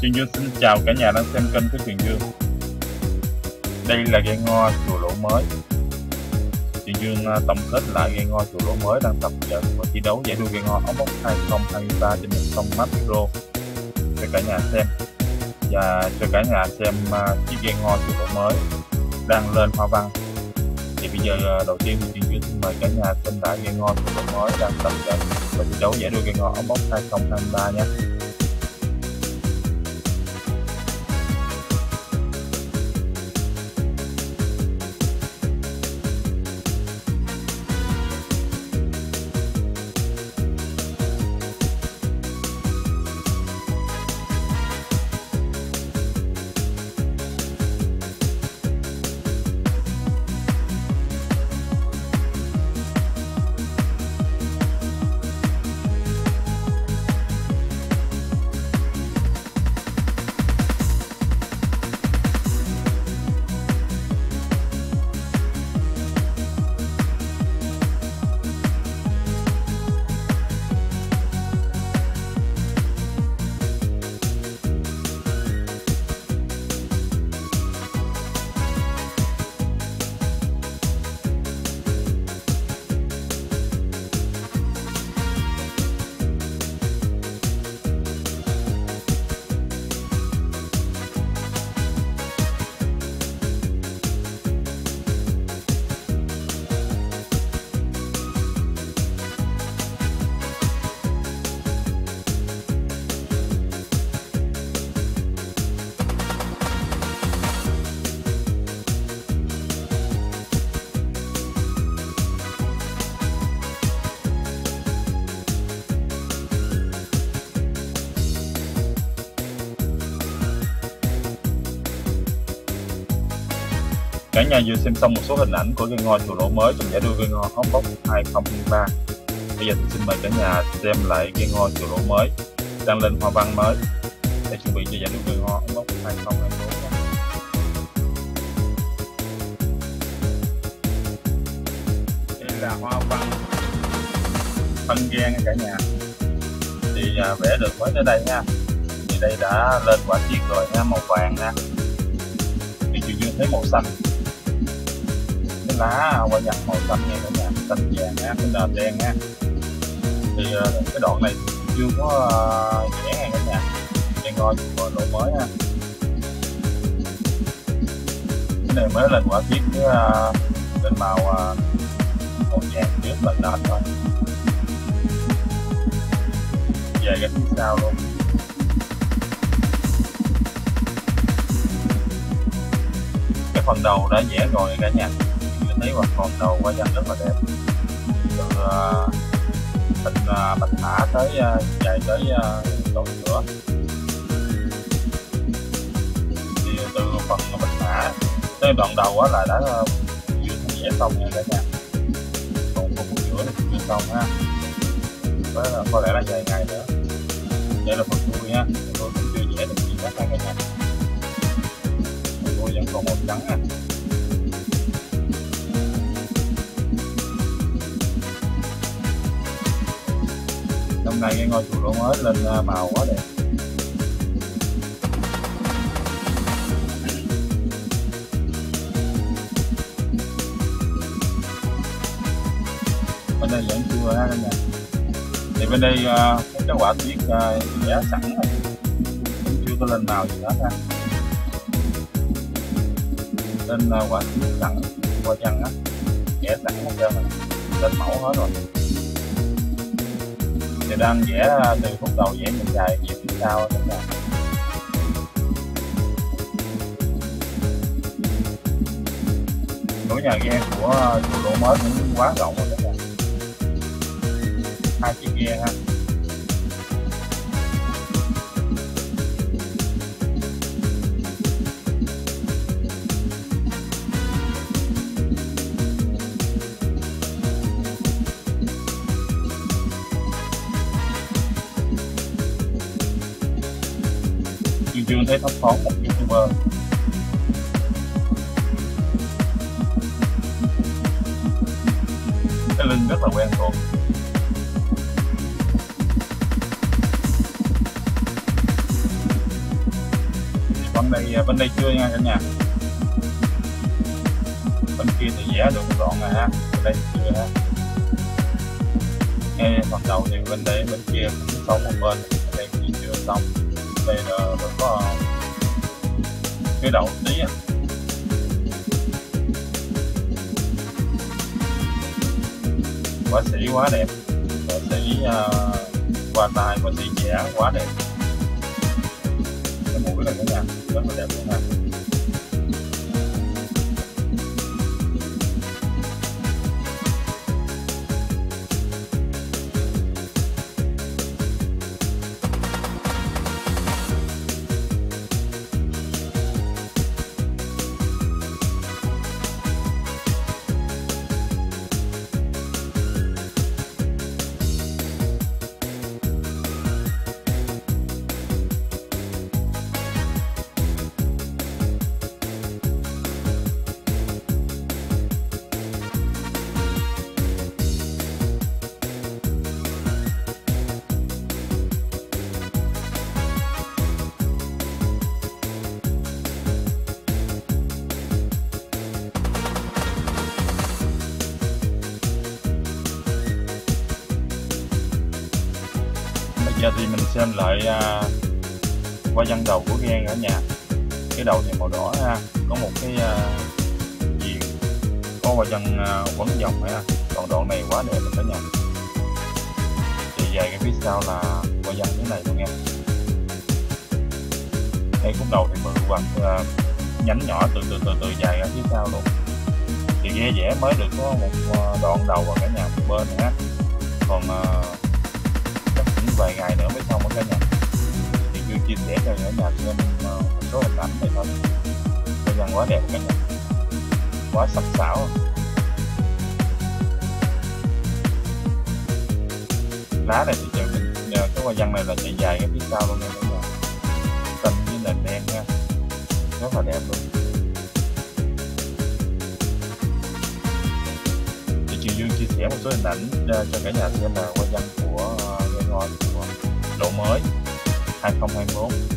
Trường Dương xin chào cả nhà đang xem kênh của Trường Dương. Đây là ghe ngo chùa lỗ mới. Trường Dương à, tổng kết lại ghe ngo chùa lỗ mới đang tập trận và thi đấu giải đua ghe ngo ống bốc 2023 trên đường sông Macro cho cả nhà xem. Và cho cả nhà xem à, chiếc ghe ngo chùa lỗ mới đang lên hoa văn. Thì bây giờ à, đầu tiên thì Dương xin mời cả nhà xem lại ghe ngo chùa lỗ mới đang tập trận và thi đấu giải đua ghe ngo ống bốc 2023 nhé. Cả nhà vừa xem xong một số hình ảnh của cây ngò chùa lỗ mới trong giải đua cây ngò ống bốc 2023. Bây giờ tôi xin mời cả nhà xem lại cây ngò chùa lỗ mới đang lên hoa văn mới để chuẩn bị cho giải đua cây ngò ống bốc 2024. Đây là hoa văn phân gian cả nhà. Thì à, vẽ được mới tới đây nha. Thì đây đã lên quả chiếc rồi nha, màu vàng nha. Thì chiều Dương thấy màu xanh cái lá qua văn màu xanh nha cả nhà xanh vàng nha cái nền đen nha. Thì ờ, cái đoạn này chưa có ờ, dễ hàng nha cả nhà. Đen ngôi chùa lộ mới ha. Cái này mới lên quả tiết cái ờ, lên màu màu vàng trước là nền rồi, về cái phía sau luôn. Cái phần đầu đã vẽ rồi cả nhà thấy hoặc còn đầu quá dân rất là đẹp. Từ uh, hình uh, bạch mã tới à, uh, dài tới uh, chỗ nữa thì từ phần bạch mã tới đoạn đầu á là đã uh, chưa vẽ xong nha cả nhà. Còn phần giữa thì chưa xong ha. Có, à, có lẽ là vài ngày nữa. Đây là phần đuôi nha tôi cũng chưa vẽ được gì hết cả nhà. Đuôi vẫn còn màu trắng nha. Hôm nay cái ngôi chùa lỗ mới lên à, màu quá đẹp. Bên đây vẫn chưa ha cả nhà thì bên đây à, uh, cái quả tiết uh, vẽ sẵn rồi. Chưa có lên màu gì hết ha. Lên uh, quả tiết sẵn qua chân á. Vẽ sẵn hết trơn lên mẫu hết rồi thì đang vẽ từ khúc đầu vẽ mình dài, vẽ phía sau các bạn chỗ nhà ghe của chủ độ mới cũng quá rộng rồi các bạn hai chiếc ghe ha. Mình thấy thấp thoáng một youtuber cái lưng rất là quen thuộc. Bên đây, bên đây chưa nha cả nhà. Bên kia thì vẽ được một rồi ha. Bên đây chưa ha. Ngay phần đầu thì bên đây bên kia cũng xong một bên. Bên đây cũng chưa xong này là vẫn có cái đầu tí á. Họa sĩ quá đẹp. Họa sĩ uh, tài, tay sĩ trẻ quá đẹp. Cái mũi này cũng nha rất là đẹp luôn nha giờ thì mình xem lại à, qua văn đầu của ghe ở nhà. Cái đầu thì màu đỏ ha có một cái à, diện có qua văn à, quấn vòng ha. Còn đoạn này quá đẹp mình cả nhà. Thì dài cái phía sau là qua văn như này luôn nha. Đây khúc đầu thì mượn hoặc à, nhánh nhỏ từ từ từ từ dài ra phía sau luôn. Thì ghe vẽ mới được có một à, đoạn đầu và cả nhà một bên ha. Còn à, vài ngày nữa mới xong cả nhà. Thì chưa chia sẻ cho cả nhà xem ờ, một số hình ảnh này thôi. Thời gian quá đẹp cả nhà quá sắc sảo. Lá này thì chạy mình cái hoa văn này là chạy dài cái phía sau luôn nha cả nhà xanh với nền đen nha. Rất là đẹp luôn. Thì chị Dương chia sẻ một số hình ảnh ờ, cho cả nhà xem là hoa văn của ờ, ngồi độ mới 2021